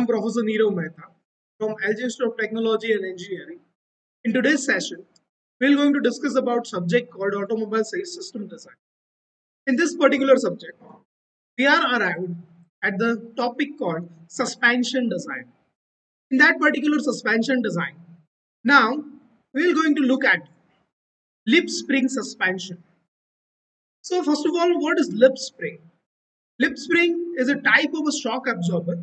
I'm Professor Nirav Mehta from LJ Institute of Technology and Engineering. In today's session, we're going to discuss about subject called Automobile System Design. In this particular subject, we are arrived at the topic called suspension design. In that particular suspension design, now we're going to look at leaf spring suspension. So first of all, what is leaf spring? Leaf spring is a type of a shock absorber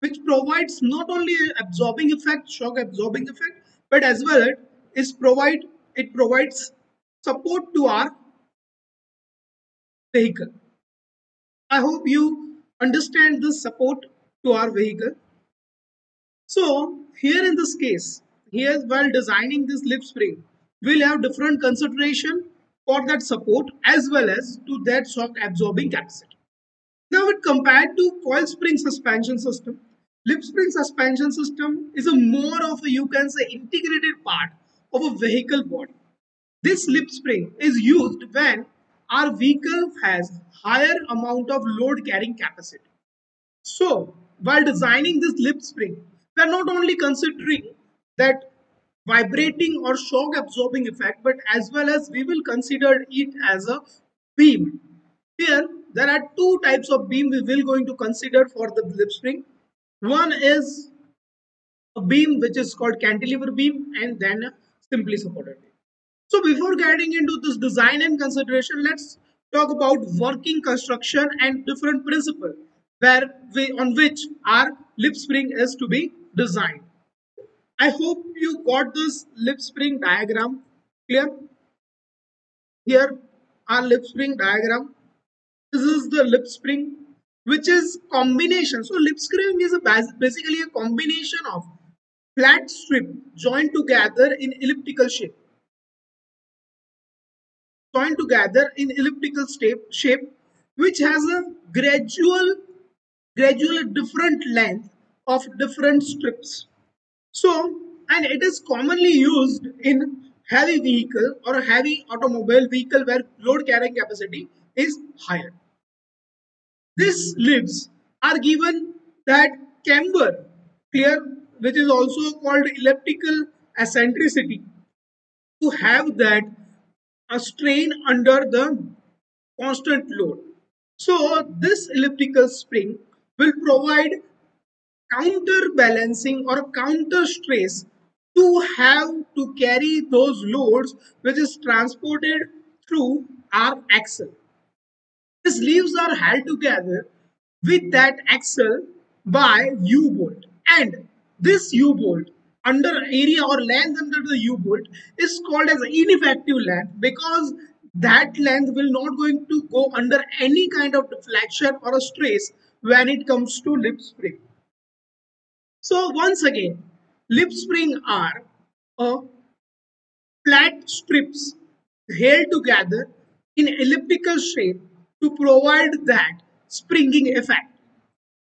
which provides not only absorbing effect, shock absorbing effect, but as well it is provide it provides support to our vehicle. I hope you understand the support to our vehicle. So here in this case, here while designing this leaf spring, we'll have different consideration for that support as well as to that shock absorbing capacity. Now it compared to coil spring suspension system, leaf spring suspension system is a more of a you can say integrated part of a vehicle body. This leaf spring is used when our vehicle has higher amount of load carrying capacity. So while designing this leaf spring, we are not only considering that vibrating or shock absorbing effect, but as well as we will consider it as a beam. Here there are two types of beam we will going to consider for the leaf spring. One is a beam which is called cantilever beam and then simply supported beam. So before getting into this design and consideration, let's talk about working construction and different principle where we, on which our leaf spring is to be designed. I hope you got this leaf spring diagram clear. Here our leaf spring diagram. This is the leaf spring which is combination. So leaf spring is a basically a combination of flat strip joined together in elliptical shape joined together in elliptical shape, shape which has a gradual gradual different length of different strips. So and it is commonly used in heavy vehicle or heavy automobile vehicle where load carrying capacity is higher. These lips are given that camber clear which is also called elliptical eccentricity to have that a strain under the constant load. So this elliptical spring will provide counterbalancing or counter stress to have to carry those loads which is transported through our axle. These leaves are held together with that axle by U-bolt and this U-bolt under area or length under the U-bolt is called as ineffective length because that length will not going to go under any kind of deflection or a stress when it comes to leaf spring. So once again, leaf spring are a flat strips held together in elliptical shape to provide that springing effect.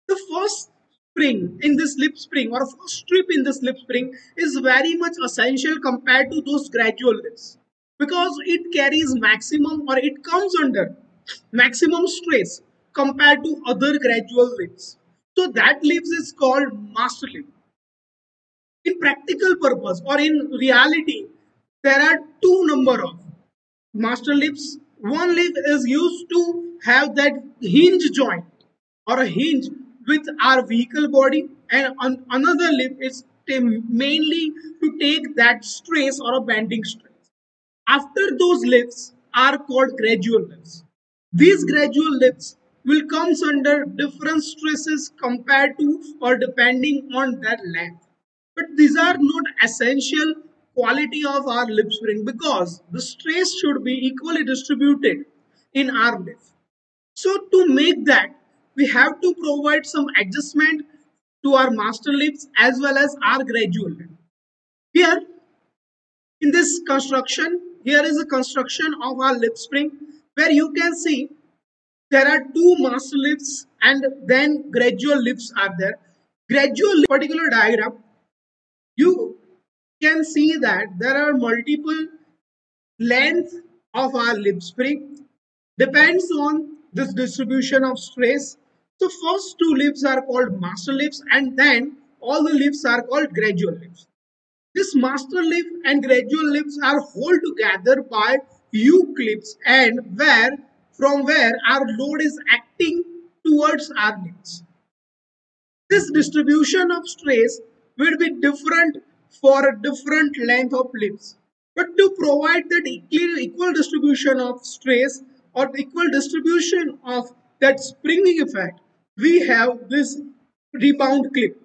The first spring in this leaf spring or first strip in this leaf spring is very much essential compared to those gradual lips because it carries maximum or it comes under maximum stress compared to other gradual lips. So that lips is called master lip. In practical purpose or in reality, there are two number of master lips. One lip is used to have that hinge joint or a hinge with our vehicle body and on another lip is mainly to take that stress or a bending stress. After those lips are called gradual lips. These gradual lips will comes under different stresses compared to or depending on that length. But these are not essential quality of our leaf spring because the stress should be equally distributed in our lip. So to make that we have to provide some adjustment to our master lips as well as our gradual lip. Here in this construction, here is a construction of our leaf spring where you can see there are two master lips and then gradual lips are there. Gradual particular diagram, you can see that there are multiple length of our leaf spring depends on this distribution of stress So first two lifts are called master lifts and then all the lifts are called gradual lifts. This master lift and gradual lifts are held together by U clips and where from where our load is acting towards our lifts. This distribution of stress will be different for a different length of lips. But to provide that equal, equal distribution of stress or equal distribution of that springing effect, we have this rebound clip.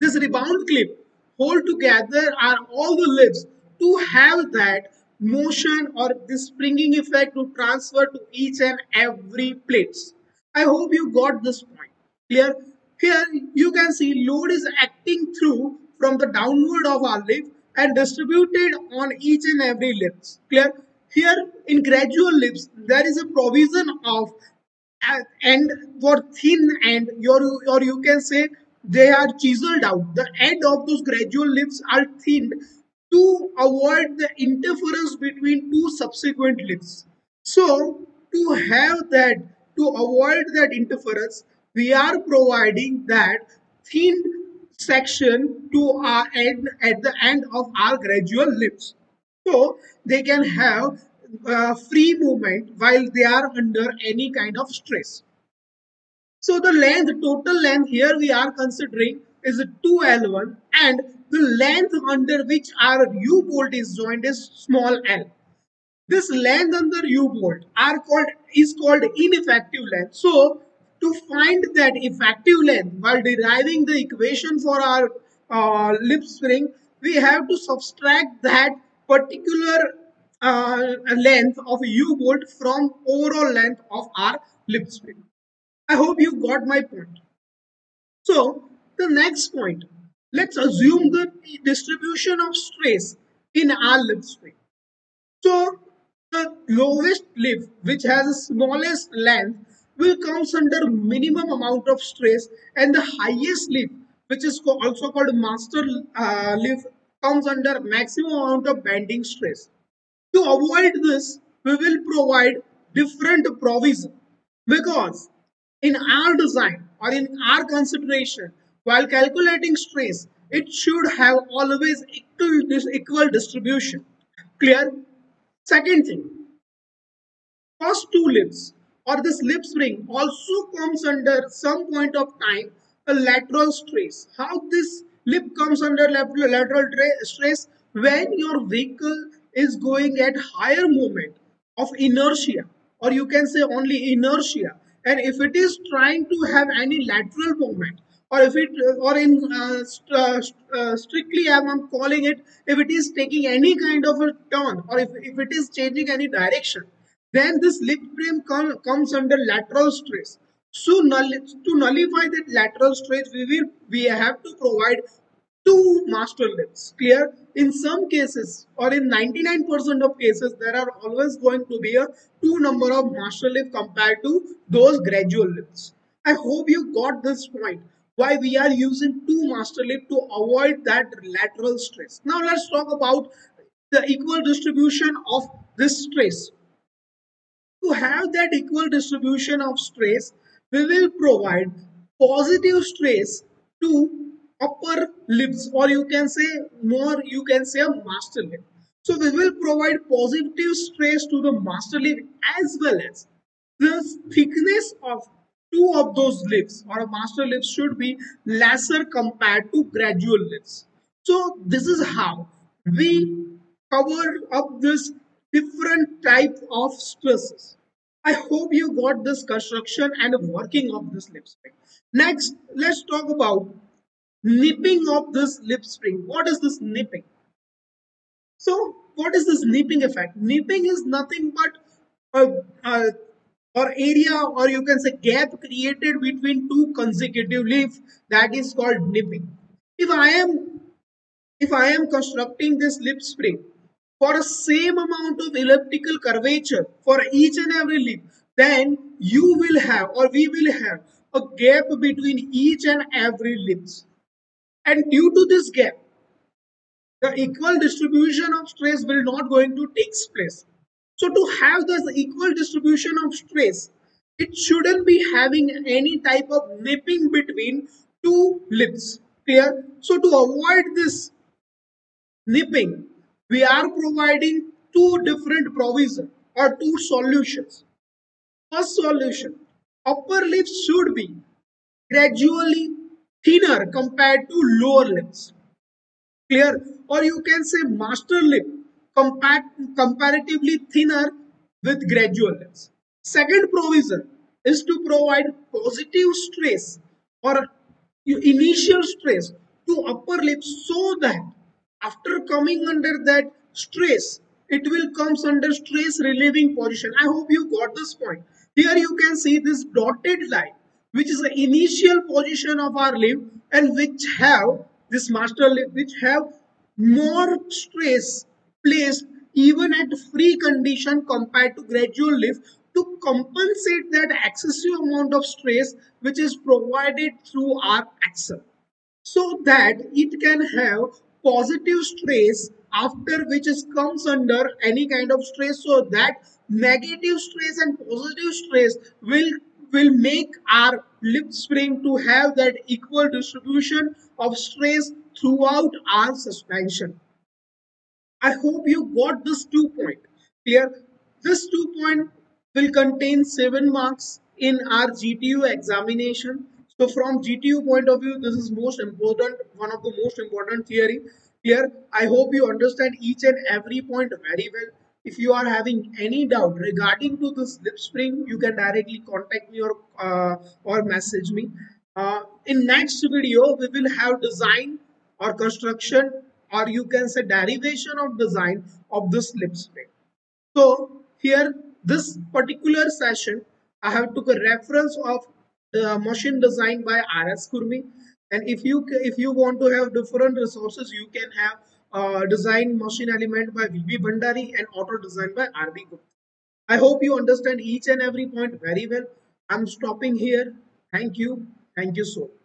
This rebound clip hold together are all the lips to have that motion or this springing effect to transfer to each and every plates. I hope you got this point. Clear? Here you can see load is acting through from the downward of our lift and distributed on each and every lifts. Clear? Here in gradual lifts, there is a provision of end for thin end, your, or you can say they are chiseled out. The end of those gradual lifts are thinned to avoid the interference between two subsequent lifts. So to have that, to avoid that interference, we are providing that thin section to our end at the end of our gradual lifts. So they can have uh, free movement while they are under any kind of stress. So the length, total length here we are considering is 2L1 and the length under which our U-bolt is joined is small l. This length under U-bolt are called is called ineffective length. So to find that effective length while deriving the equation for our uh, leaf spring, we have to subtract that particular uh, length of U-bolt from overall length of our leaf spring. I hope you got my point. So the next point, let's assume the distribution of stress in our leaf spring. So the lowest lip which has the smallest length will comes under minimum amount of stress and the highest lip which is also called master uh, lip comes under maximum amount of bending stress. To avoid this, we will provide different provision because in our design or in our consideration, while calculating stress, it should have always equal, equal distribution. Clear? Second thing, first two lips or this leaf spring also comes under some point of time a lateral stress. How this lip comes under lateral stress? When your vehicle is going at higher moment of inertia or you can say only inertia and if it is trying to have any lateral movement or if it or in uh, st uh, uh, strictly I'm calling it if it is taking any kind of a turn or if, if it is changing any direction then this lip frame com comes under lateral stress so null to nullify that lateral stress we will we have to provide two master lifts. Clear? In some cases or in 99% of cases there are always going to be a two number of master lift compared to those gradual lifts. I hope you got this point why we are using two master lift to avoid that lateral stress. Now let's talk about the equal distribution of this stress. To have that equal distribution of stress, we will provide positive stress to upper lips or you can say more you can say a master lip so we will provide positive stress to the master lip as well as the thickness of two of those lips or a master lips should be lesser compared to gradual lips so this is how we cover up this different type of stresses I hope you got this construction and working of this leaf spring. Next, let's talk about nipping of this leaf spring. What is this nipping? So what is this nipping effect? Nipping is nothing but a, a or area or you can say gap created between two consecutive leaves that is called nipping. If I am if I am constructing this leaf spring for a same amount of elliptical curvature for each and every leaf, then you will have or we will have a gap between each and every lips. And due to this gap, the equal distribution of stress will not going to take place. So to have this equal distribution of stress, it shouldn't be having any type of nipping between two lips. Clear? So to avoid this nipping, we are providing two different provision or two solutions. First solution, upper lips should be gradually thinner compared to lower lips. Clear? Or you can say master lip compact, comparatively thinner with gradual lips. Second provision is to provide positive stress or initial stress to upper lip so that after coming under that stress it will comes under stress relieving position. I hope you got this point. Here you can see this dotted line which is the initial position of our lip and which have this master lip which have more stress placed even at free condition compared to gradual lip to compensate that excessive amount of stress which is provided through our axle so that it can have positive stress after which is comes under any kind of stress. So that negative stress and positive stress will will make our leaf spring to have that equal distribution of stress throughout our suspension. I hope you got this two point. Clear? This two point will contain seven marks in our gtu examination so from gtu point of view this is most important one of the most important theory here, I hope you understand each and every point very well. If you are having any doubt regarding to this leaf spring, you can directly contact me or, uh, or message me. Uh, in next video, we will have design or construction or you can say derivation of design of this leaf spring. So here, this particular session, I have took a reference of the machine design by R.S. Khurmi. and if you if you want to have different resources you can have uh, design machine element by vb bhandari and auto design by rb gupta i hope you understand each and every point very well i'm stopping here thank you thank you so